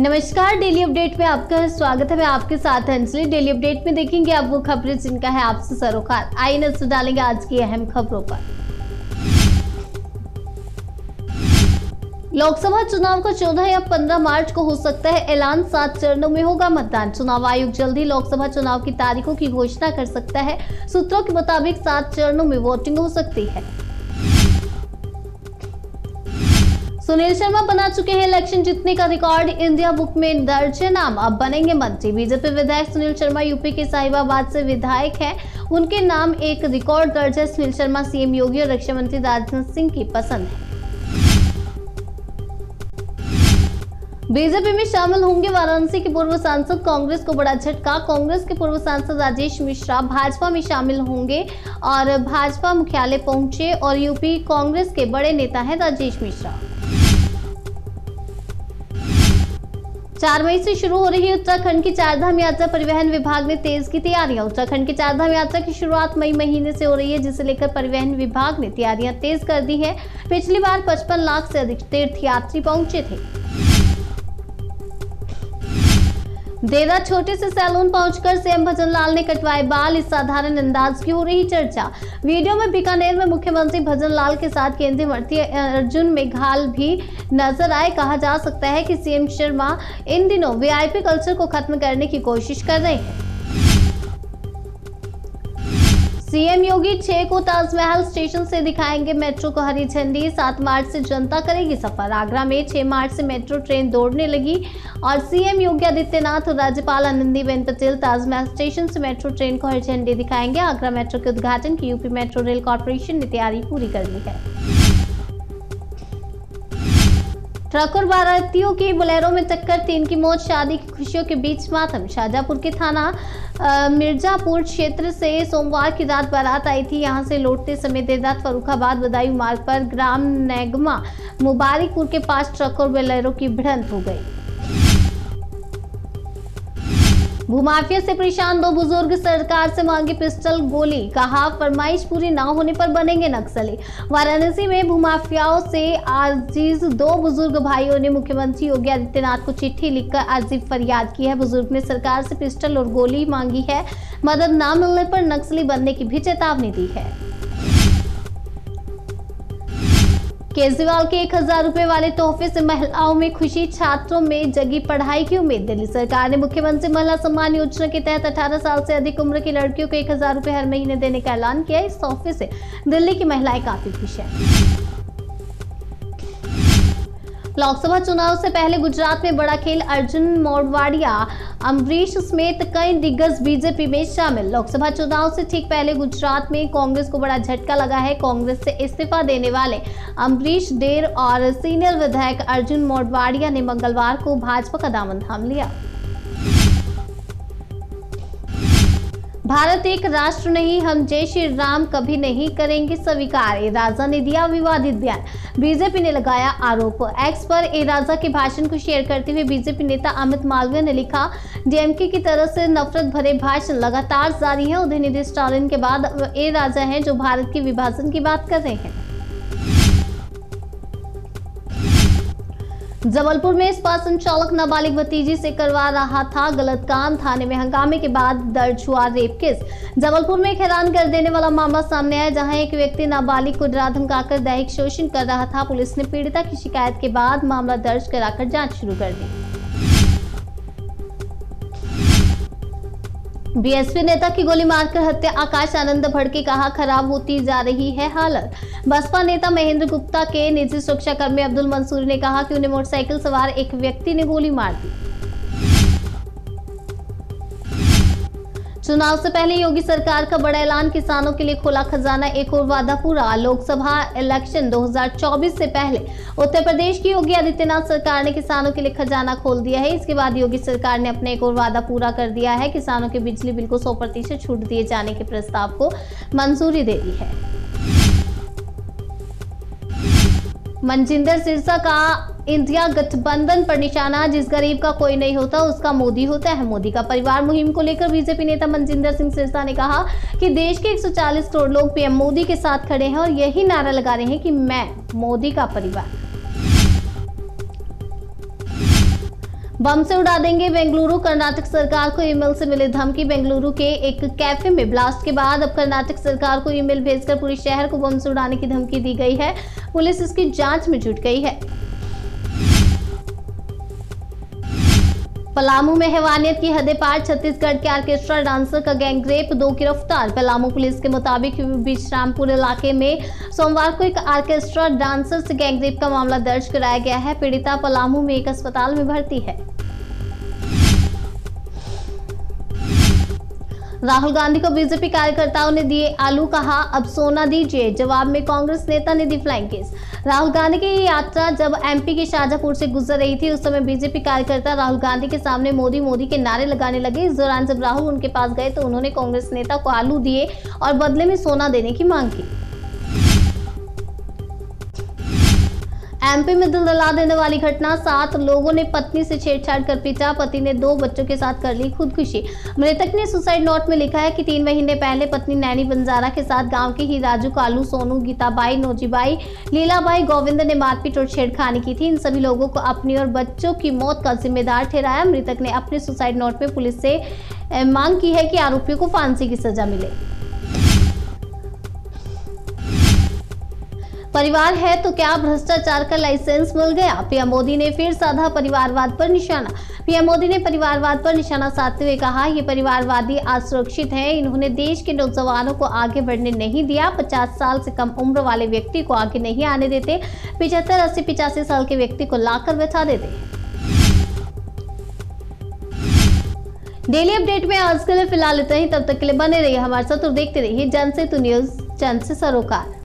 नमस्कार daily update में आपका स्वागत है। मैं आपके साथ अंजलि डेली अपडेट में देखेंगे आप वो खबरें जिनका है आपसे सरोकार। आइए नज़र डालेंगे आज की अहम खबरों पर। लोकसभा चुनाव का 14 या 15 मार्च को हो सकता है। ऐलान सात चरणों में होगा मतदान। चुनाव आयोग जल्द ही लोकसभा चुनाव की तारीखों की घोषणा कर सकता है। सूत्रों के मुताबिक सात चरणों में वोटिंग हो सकती है। सुनील शर्मा बना चुके हैं इलेक्शन जीतने का रिकॉर्ड, इंडिया बुक में दर्ज है नाम। अब बनेंगे मंत्री। बीजेपी विधायक सुनील शर्मा यूपी के साहिबाबाद से विधायक हैं। उनके नाम एक रिकॉर्ड दर्ज है। सुनील शर्मा सीएम योगी और रक्षा मंत्री राजनाथ सिंह की पसंद। है बीजेपी में शामिल होंगे वाराणसी के पूर्व सांसद, कांग्रेस को बड़ा झटका। कांग्रेस के पूर्व सांसद राजेश मिश्रा भाजपा में शामिल होंगे और भाजपा मुख्यालय पहुँचे और यूपी कांग्रेस के बड़े नेता हैं राजेश मिश्रा। चार मई से शुरू हो रही उत्तराखंड की चारधाम यात्रा परिवहन विभाग ने तेज की तैयारियाँ। उत्तराखंड की चारधाम यात्रा की शुरुआत मई महीने से हो रही है, जिसे लेकर परिवहन विभाग ने तैयारियाँ तेज कर दी है। पिछली बार 55 लाख से अधिक तीर्थयात्री पहुँचे थे। देरा छोटे से सैलून पहुंचकर सीएम भजन लाल ने कटवाए बाल। इस साधारण अंदाज की हो रही चर्चा। वीडियो में बीकानेर में मुख्यमंत्री भजन लाल के साथ केंद्रीय मंत्री अर्जुन मेघाल भी नज़र आए। कहा जा सकता है कि सीएम शर्मा इन दिनों वीआईपी कल्चर को खत्म करने की कोशिश कर रहे हैं। सीएम योगी छह को ताजमहल स्टेशन से दिखाएँगे मेट्रो को हरी झंडी। सात मार्च से जनता करेगी सफ़र। आगरा में छह मार्च से मेट्रो ट्रेन दौड़ने लगी और सीएम योगी आदित्यनाथ और राज्यपाल आनंदीबेन पटेल ताजमहल स्टेशन से मेट्रो ट्रेन को हरी झंडी दिखाएँगे। आगरा मेट्रो के उद्घाटन की यूपी मेट्रो रेल कॉरपोरेशन ने तैयारी पूरी कर ली है। ट्रक और बारातियों की बुलेरो में टक्कर, तीन की मौत, शादी की खुशियों के बीच मातम। शाहजहापुर के थाना मिर्जापुर क्षेत्र से सोमवार की रात बारात आई थी। यहाँ से लौटते समय देर रात फरुखाबाद बदायूं मार्ग पर ग्राम नैगमा मुबारिकपुर के पास ट्रक और बोलेरो की भिड़ंत हो गई। भूमाफिया से परेशान दो बुज़ुर्ग, सरकार से मांगे पिस्टल गोली। कहा, फरमाइश पूरी ना होने पर बनेंगे नक्सली। वाराणसी में भूमाफियाओं से आजीज दो बुज़ुर्ग भाइयों ने मुख्यमंत्री योगी आदित्यनाथ को चिट्ठी लिखकर अजीब फरियाद की है। बुज़ुर्ग ने सरकार से पिस्टल और गोली मांगी है। मदद न मिलने पर नक्सली बनने की भी चेतावनी दी है। केजरीवाल के एक हज़ार रूपए वाले तोहफे से महिलाओं में खुशी, छात्रों में जगी पढ़ाई की उम्मीद। दिल्ली सरकार ने मुख्यमंत्री महिला सम्मान योजना के तहत 18 साल से अधिक उम्र की लड़कियों को एक हज़ार रूपए हर महीने देने का ऐलान किया। इस तोहफे से दिल्ली की महिलाएँ काफ़ी खुश हैं। लोकसभा चुनाव से पहले गुजरात में बड़ा खेल अर्जुन मोडवाडिया अम्बरीश समेत कई दिग्गज बीजेपी में शामिल। लोकसभा चुनाव से ठीक पहले गुजरात में कांग्रेस को बड़ा झटका लगा है। कांग्रेस से इस्तीफा देने वाले अम्बरीश डेर और सीनियर विधायक अर्जुन मोडवाडिया ने मंगलवार को भाजपा का दामन थाम लिया। भारत एक राष्ट्र नहीं, हम जय श्री राम कभी नहीं करेंगे स्वीकार, ए राजा ने दिया विवादित बयान। बीजेपी ने लगाया आरोप। एक्स पर ए राजा के भाषण को शेयर करते हुए बीजेपी नेता अमित मालवीय ने लिखा डीएमके की तरफ़ से नफरत भरे भाषण लगातार जारी है। उदयनिधि स्टालिन के बाद ए राजा है जो भारत के विभाजन की बात कर रहे हैं। जबलपुर में स्पा संचालक नाबालिग भतीजी से करवा रहा था गलत काम। थाने में हंगामे के बाद दर्ज हुआ रेप केस। जबलपुर में हैरान कर देने वाला मामला सामने आया, जहाँ एक व्यक्ति नाबालिग को डरा धमकाकर दैहिक शोषण कर रहा था। पुलिस ने पीड़िता की शिकायत के बाद मामला दर्ज कराकर जाँच शुरू कर दी। बीएसपी नेता की गोली मारकर हत्या। आकाश आनंद भड़के कहा, खराब होती जा रही है हालत। बसपा नेता महेंद्र गुप्ता के निजी सुरक्षा कर्मी अब्दुल मंसूरी ने कहा कि उन्हें मोटरसाइकिल सवार एक व्यक्ति ने गोली मार दी। चुनाव से पहले योगी सरकार का बड़ा ऐलान किसानों के लिए खोला खजाना, एक और वादा पूरा। लोकसभा इलेक्शन 2024 से पहले। उत्तर प्रदेश की योगी आदित्यनाथ सरकार ने किसानों के लिए खजाना खोल दिया है। इसके बाद योगी सरकार ने अपने एक और वादा पूरा कर दिया है। किसानों के बिजली बिल को सौ प्रतिशत छूट दिए जाने के प्रस्ताव को मंजूरी दे दी है। मनजिंदर सिरसा का इंडिया गठबंधन पर निशाना, जिस गरीब का कोई नहीं होता, उसका मोदी होता है मोदी का परिवार। मुहिम को लेकर बीजेपी नेता मनजिंदर सिंह सिरसा ने कहा कि देश के 140 करोड़ लोग पीएम मोदी के साथ खड़े हैं और यही नारा लगा रहे हैं कि मैं, मोदी का परिवार। बम से उड़ा देंगे बेंगलुरु। कर्नाटक सरकार को ईमेल से मिली धमकी। बेंगलुरु के एक कैफ़े में ब्लास्ट के बाद अब कर्नाटक सरकार को ईमेल भेजकर पूरे शहर को बम से उड़ाने की धमकी दी गई है। पुलिस इसकी जाँच में जुट गई है। पलामू में हैवानियत की हदें पार छत्तीसगढ़ के आर्केस्ट्रा डांसर का गैंगरेप, दो गिरफ़्तार। पलामू पुलिस के मुताबिक विश्रामपुर इलाके में सोमवार को एक आर्केस्ट्रा डांसर से गैंगरेप का मामला दर्ज कराया गया है। पीड़िता पलामू में एक अस्पताल में भर्ती है। राहुल गांधी को बीजेपी कार्यकर्ताओं ने दिए आलू कहा अब सोना दीजिए। जवाब में कांग्रेस नेता ने दी फ्लाइंग किस राहुल गांधी की यात्रा जब एमपी के शाहजहापुर से गुजर रही थी, उस समय बीजेपी कार्यकर्ता राहुल गांधी के सामने मोदी मोदी के नारे लगाने लगे। इस दौरान जब राहुल उनके पास गए तो उन्होंने कांग्रेस नेता को आलू दिए और बदले में सोना देने की मांग की। एमपी में दिल दला देने वाली घटना, सात लोगों ने पत्नी से छेड़छाड़ कर पीटा। पति ने दो बच्चों के साथ कर ली खुदकुशी। मृतक ने सुसाइड नोट में लिखा है कि तीन महीने पहले पत्नी नैनी बंजारा के साथ गाँव के ही राजू, कालू, सोनू, गीताबाई, नोजीबाई, लीलाबाई, गोविंद ने मारपीट और छेड़खानी की थी। इन सभी लोगों को अपनी और बच्चों की मौत का जिम्मेदार ठहराया। मृतक ने अपने सुसाइड नोट में पुलिस से मांग की है कि आरोपियों को फांसी की सजा मिले। परिवार है तो क्या भ्रष्टाचार का लाइसेंस मिल गया? पीएम मोदी ने फिर साधा परिवारवाद पर निशाना। पीएम मोदी ने परिवारवाद पर निशाना साधते हुए कहा, ये परिवारवादी असुरक्षित हैं। इन्होंने देश के नौजवानों को आगे बढ़ने नहीं दिया। 50 साल से कम उम्र वाले व्यक्ति को आगे नहीं आने देते। पिछहत्तर, अस्सी, पिचासी साल के व्यक्ति को लाकर बैठा देते। डेली अपडेट में आज के लिए फ़िलहाल इतना ही। तब तक के लिए बने रहिए हमारे साथ और देखते रहिए जन से तो न्यूज़, जन से सरोकार।